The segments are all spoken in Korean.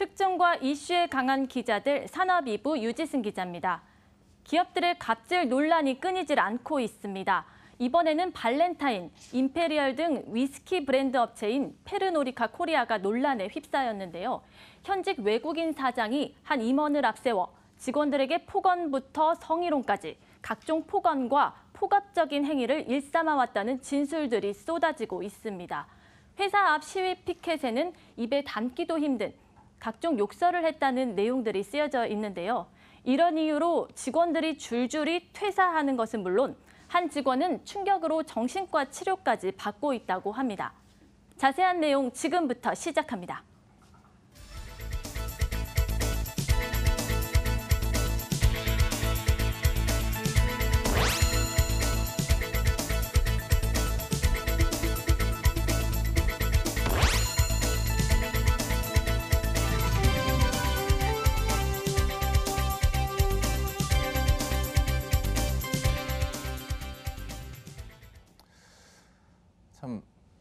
특종과 이슈에 강한 기자들 산업이부 유지승 기자입니다. 기업들의 갑질 논란이 끊이질 않고 있습니다. 이번에는 발렌타인, 임페리얼 등 위스키 브랜드 업체인 페르노리카 코리아가 논란에 휩싸였는데요. 현직 외국인 사장이 한 임원을 앞세워 직원들에게 폭언부터 성희롱까지 각종 폭언과 폭압적인 행위를 일삼아왔다는 진술들이 쏟아지고 있습니다. 회사 앞 시위 피켓에는 입에 담기도 힘든 각종 욕설을 했다는 내용들이 쓰여져 있는데요. 이런 이유로 직원들이 줄줄이 퇴사하는 것은 물론 한 직원은 충격으로 정신과 치료까지 받고 있다고 합니다. 자세한 내용 지금부터 시작합니다.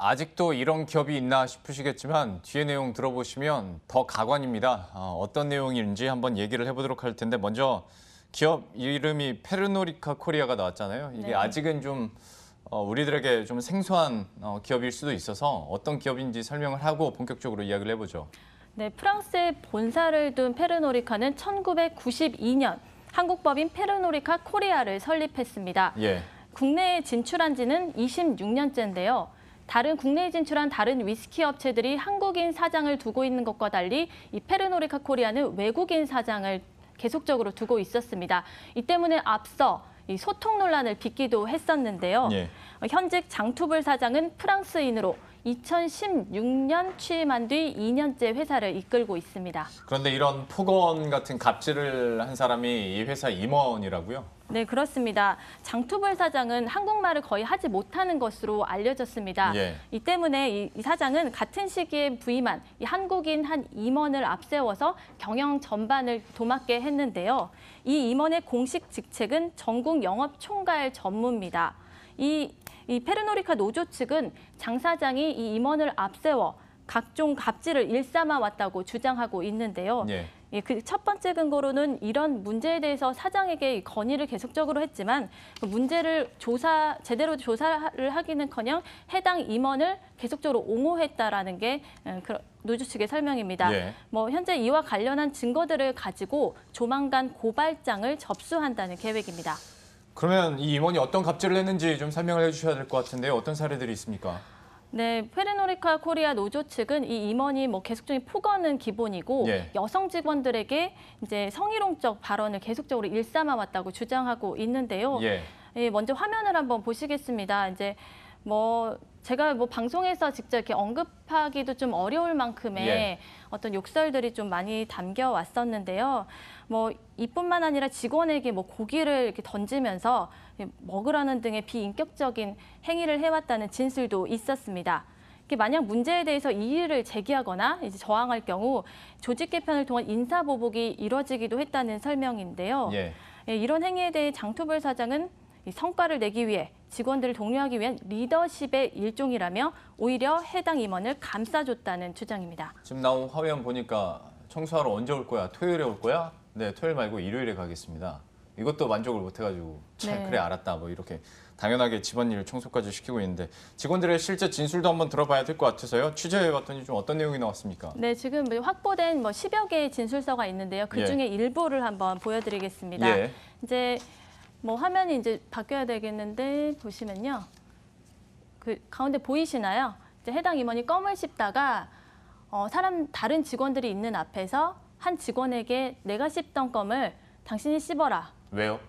아직도 이런 기업이 있나 싶으시겠지만 뒤에 내용 들어보시면 더 가관입니다. 어, 떤 내용인지 한번 얘기를 해보도록 할 텐데 먼저 기업 이름이 페르노리카 코리아가 나왔잖아요. 이게 네. 아직은 좀 어, 우리들에게 좀 생소한 어, 기업일 수도 있어서 어떤 기업인지 설명을 하고 본격적으로 이야기를 해보죠. 네, 프랑스에 본사를 둔 페르노리카는 1992년 한국 법인 페르노리카 코리아를 설립했습니다. 예. 국내에 진출한 지는 26년째인데요. 다른 국내에 진출한 다른 위스키 업체들이 한국인 사장을 두고 있는 것과 달리 이 페르노리카 코리아는 외국인 사장을 계속적으로 두고 있었습니다. 이 때문에 앞서 이 소통 논란을 빚기도 했었는데요. 예. 어, 현직 장투불 사장은 프랑스인으로 2016년 취임한 뒤 2년째 회사를 이끌고 있습니다. 그런데 이런 폭언 같은 갑질을 한 사람이 이 회사 임원이라고요? 네, 그렇습니다. 장투불 사장은 한국말을 거의 하지 못하는 것으로 알려졌습니다. 예. 이 때문에 이, 이 사장은 같은 시기에 부임한 이 한국인 한 임원을 앞세워서 경영 전반을 도맡게 했는데요. 이 임원의 공식 직책은 전국 영업 총괄 전무입니다. 이, 이 페르노리카 노조 측은 장 사장이 이 임원을 앞세워 각종 갑질을 일삼아 왔다고 주장하고 있는데요. 예. 예, 그 첫 번째 근거로는 이런 문제에 대해서 사장에게 건의를 계속적으로 했지만 그 문제를 조사 제대로 조사를 하기는커녕 해당 임원을 계속적으로 옹호했다라는 게 어, 그 노조 측의 설명입니다. 예. 뭐 현재 이와 관련한 증거들을 가지고 조만간 고발장을 접수한다는 계획입니다. 그러면 이 임원이 어떤 갑질을 했는지 좀 설명을 해주셔야 될 것 같은데요. 어떤 사례들이 있습니까? 네, 페르노리카 코리아 노조 측은 이 임원이 뭐 계속적인 폭언은 기본이고 예. 여성 직원들에게 이제 성희롱적 발언을 계속적으로 일삼아 왔다고 주장하고 있는데요. 예. 예, 먼저 화면을 한번 보시겠습니다. 이제 뭐 제가 뭐 방송에서 직접 이렇게 언급하기도 좀 어려울 만큼의 예. 어떤 욕설들이 좀 많이 담겨 왔었는데요. 뭐 이뿐만 아니라 직원에게 뭐 고기를 이렇게 던지면서 먹으라는 등의 비인격적인 행위를 해왔다는 진술도 있었습니다. 만약 문제에 대해서 이의를 제기하거나 이제 저항할 경우 조직 개편을 통한 인사 보복이 이뤄지기도 했다는 설명인데요. 예. 예, 이런 행위에 대해 장투불 사장은 이 성과를 내기 위해 직원들을 독려하기 위한 리더십의 일종이라며 오히려 해당 임원을 감싸줬다는 주장입니다. 지금 나온 화면 보니까 청소하러 언제 올 거야? 토요일에 올 거야? 네, 토요일 말고 일요일에 가겠습니다. 이것도 만족을 못 해가지고 참 네. 그래 알았다 뭐 이렇게 당연하게 집안일 청소까지 시키고 있는데 직원들의 실제 진술도 한번 들어봐야 될 것 같아서요. 취재해봤더니 좀 어떤 내용이 나왔습니까? 네, 지금 뭐 확보된 뭐 10여 개의 진술서가 있는데요. 그 예. 중에 일부를 한번 보여드리겠습니다. 예. 이제 뭐 화면이 이제 바뀌어야 되겠는데 보시면요. 그 가운데 보이시나요? 이제 해당 임원이 껌을 씹다가 어, 사람 다른 직원들이 있는 앞에서 한 직원에게 내가 씹던 껌을 당신이 씹어라. 왜요?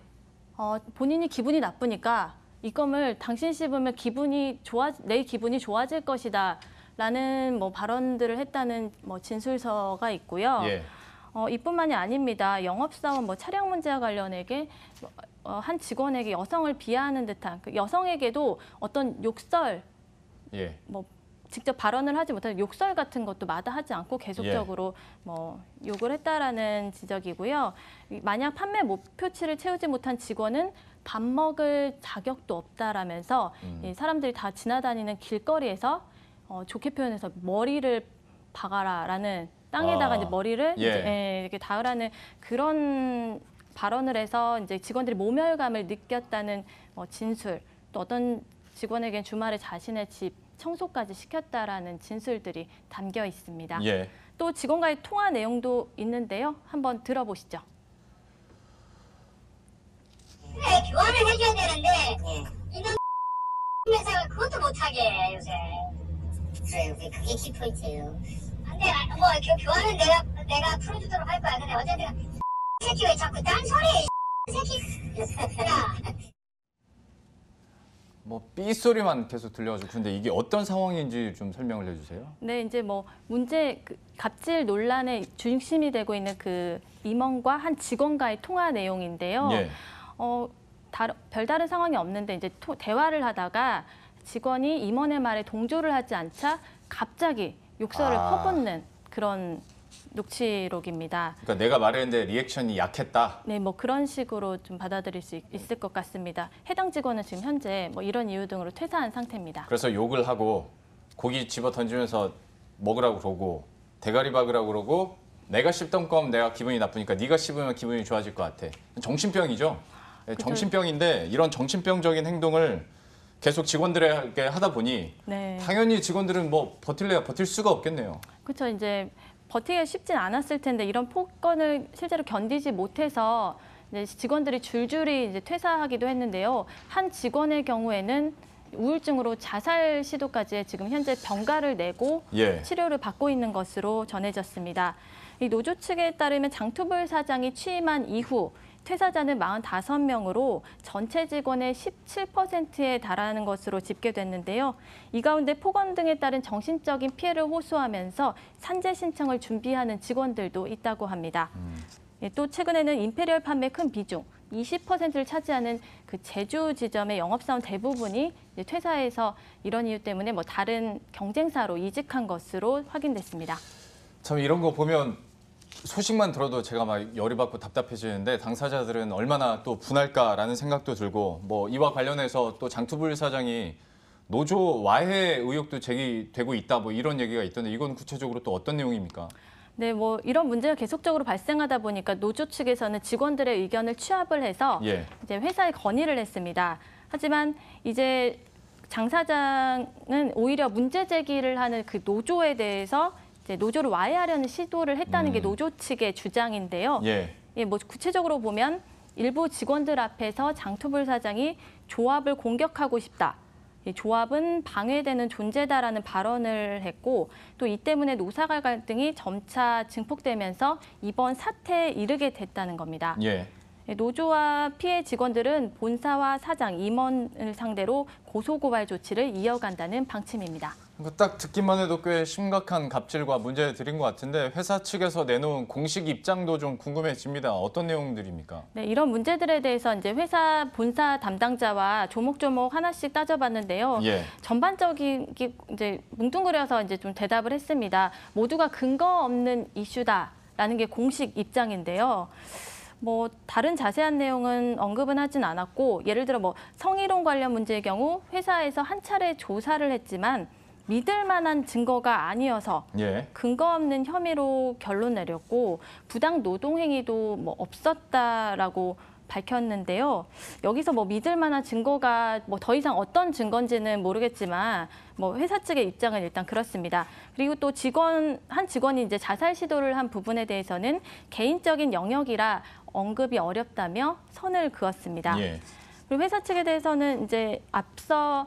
어, 본인이 기분이 나쁘니까 이 껌을 당신 씹으면 기분이 좋아 내 기분이 좋아질 것이다 라는 뭐 발언들을 했다는 뭐 진술서가 있고요. 예. 어, 이뿐만이 아닙니다. 영업사원 뭐 차량 문제와 관련해게 어, 한 직원에게 여성을 비하하는 듯한 그 여성에게도 어떤 욕설 예. 뭐 직접 발언을 하지 못한 욕설 같은 것도 마다하지 않고 계속적으로 뭐 욕을 했다라는 지적이고요. 이 만약 판매 목표치를 채우지 못한 직원은 밥 먹을 자격도 없다라면서 음. 이 사람들이 다 지나다니는 길거리에서 어, 좋게 표현해서 머리를 박아라라는 땅에다가 아, 이제 머리를 예. 이제, 예, 이렇게 닿으라는 그런 발언을 해서 이제 직원들이 모멸감을 느꼈다는 어, 진술 또 어떤 직원에겐 주말에 자신의 집 청소까지 시켰다라는 진술들이 담겨 있습니다. 예. 또 직원과의 통화 내용도 있는데요. 한번 들어보시죠. 네, 교환을 해줘야 되는데 이놈 회사가 그것도 못하게 해, 요새. 그래요. 그게 그게 키포인트예요. 근데 아, 뭐 교, 교환은 내가 내가 풀어주도록 할 거야. 근데 어쨌든 새끼 왜 자꾸 딴 소리 해, 새끼. 야, 뭐 삐소리만 계속 들려가지고 근데 이게 어떤 상황인지 좀 설명을 해주세요. 네, 이제 뭐 문제 그 갑질 논란의 중심이 되고 있는 그 임원과 한 직원과의 통화 내용인데요. 예. 어, 다른, 별다른 상황이 없는데 이제 토- 대화를 하다가 직원이 임원의 말에 동조를 하지 않자 갑자기 욕설을 아. 퍼붓는 그런 녹취록입니다. 그러니까 내가 말했는데 리액션이 약했다. 네, 뭐 그런 식으로 좀 받아들일 수 있- 있을 것 같습니다. 해당 직원은 지금 현재 뭐 이런 이유 등으로 퇴사한 상태입니다. 그래서 욕을 하고 고기 집어 던지면서 먹으라고 그러고 대가리 박으라고 그러고 내가 씹던 껌 내가 기분이 나쁘니까 네가 씹으면 기분이 좋아질 것 같아. 정신병이죠. 네, 그죠. 정신병인데 이런 정신병적인 행동을 계속 직원들에게 하다 보니 네. 당연히 직원들은 뭐 버틸래야 버틸 수가 없겠네요. 그렇죠. 이제 버티기가 쉽진 않았을 텐데 이런 폭언을 실제로 견디지 못해서 직원들이 줄줄이 이제 퇴사하기도 했는데요. 한 직원의 경우에는 우울증으로 자살 시도까지 지금 현재 병가를 내고 예. 치료를 받고 있는 것으로 전해졌습니다. 이 노조 측에 따르면 장투불 사장이 취임한 이후 퇴사자는 45명으로 전체 직원의 17%에 달하는 것으로 집계됐는데요. 이 가운데 폭언 등에 따른 정신적인 피해를 호소하면서 산재 신청을 준비하는 직원들도 있다고 합니다. 예, 또 최근에는 임페리얼 판매 큰 비중 20%를 차지하는 그 제주 지점의 영업사원 대부분이 퇴사해서 이런 이유 때문에 뭐 다른 경쟁사로 이직한 것으로 확인됐습니다. 참 이런 거 보면 소식만 들어도 제가 막 열이 받고 답답해지는데 당사자들은 얼마나 또 분할까라는 생각도 들고 뭐 이와 관련해서 또 장투불 사장이 노조 와해 의혹도 제기되고 있다 뭐 이런 얘기가 있던데 이건 구체적으로 또 어떤 내용입니까? 네, 뭐 이런 문제가 계속적으로 발생하다 보니까 노조 측에서는 직원들의 의견을 취합을 해서 예. 이제 회사에 건의를 했습니다. 하지만 이제 장 사장은 오히려 문제 제기를 하는 그 노조에 대해서 이제 노조를 와해하려는 시도를 했다는 게 음. 노조 측의 주장인데요. 예. 예, 뭐 구체적으로 보면 일부 직원들 앞에서 장투불 사장이 조합을 공격하고 싶다. 이 조합은 방해되는 존재다라는 발언을 했고 또 이 때문에 노사갈 갈등이 점차 증폭되면서 이번 사태에 이르게 됐다는 겁니다. 예. 예, 노조와 피해 직원들은 본사와 사장, 임원을 상대로 고소고발 조치를 이어간다는 방침입니다. 그러니까 딱 듣기만 해도 꽤 심각한 갑질과 문제들인 것 같은데 회사 측에서 내놓은 공식 입장도 좀 궁금해집니다. 어떤 내용들입니까? 네, 이런 문제들에 대해서 이제 회사 본사 담당자와 조목조목 하나씩 따져봤는데요. 예. 전반적인 게 이제 뭉뚱그려서 이제 좀 대답을 했습니다. 모두가 근거 없는 이슈다라는 게 공식 입장인데요. 뭐 다른 자세한 내용은 언급은 하진 않았고 예를 들어 뭐 성희롱 관련 문제의 경우 회사에서 한 차례 조사를 했지만 믿을 만한 증거가 아니어서 예. 근거 없는 혐의로 결론 내렸고 부당 노동 행위도 뭐 없었다라고 밝혔는데요. 여기서 뭐 믿을 만한 증거가 뭐 더 이상 어떤 증거인지는 모르겠지만 뭐 회사 측의 입장은 일단 그렇습니다. 그리고 또 직원 한 직원이 이제 자살 시도를 한 부분에 대해서는 개인적인 영역이라 언급이 어렵다며 선을 그었습니다. 예. 그리고 회사 측에 대해서는 이제 앞서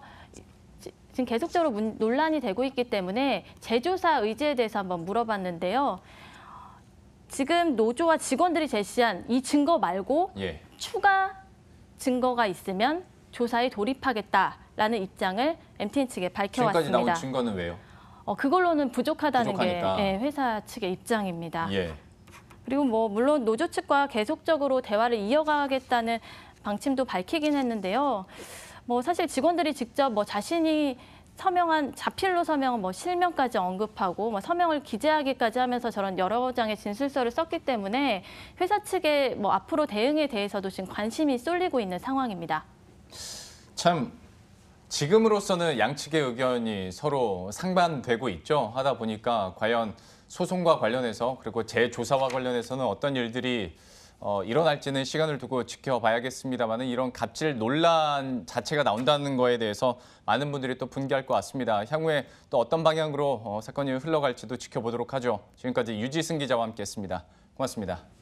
지- 지금 계속적으로 문- 논란이 되고 있기 때문에 재조사 의지에 대해서 한번 물어봤는데요. 지금 노조와 직원들이 제시한 이 증거 말고 예. 추가 증거가 있으면 조사에 돌입하겠다라는 입장을 MTN 측에 지금까지 나온 밝혀왔습니다. 증거는 왜요? 어, 그걸로는 부족하다는 부족하니까. 게 예, 회사 측의 입장입니다. 예. 그리고 뭐 물론 노조 측과 계속적으로 대화를 이어가겠다는 방침도 밝히긴 했는데요. 뭐 사실 직원들이 직접 뭐 자신이 서명한 자필로 서명한 뭐 실명까지 언급하고 뭐 서명을 기재하기까지 하면서 저런 여러 장의 진술서를 썼기 때문에 회사 측의 뭐 앞으로 대응에 대해서도 지금 관심이 쏠리고 있는 상황입니다. 참 지금으로서는 양측의 의견이 서로 상반되고 있죠. 하다 보니까 과연 소송과 관련해서 그리고 재조사와 관련해서는 어떤 일들이 어, 일어날지는 시간을 두고 지켜봐야겠습니다만은 이런 갑질 논란 자체가 나온다는 거에 대해서 많은 분들이 또 분개할 것 같습니다. 향후에 또 어떤 방향으로 어, 사건이 흘러갈지도 지켜보도록 하죠. 지금까지 유지승 기자와 함께했습니다. 고맙습니다.